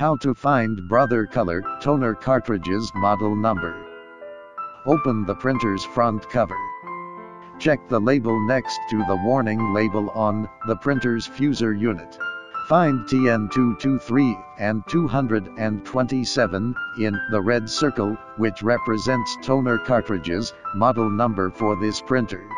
How to find Brother Color toner cartridges model number. Open the printer's front cover. Check the label next to the warning label on the printer's fuser unit. Find TN223 and 227 in the red circle, which represents toner cartridges, model number for this printer.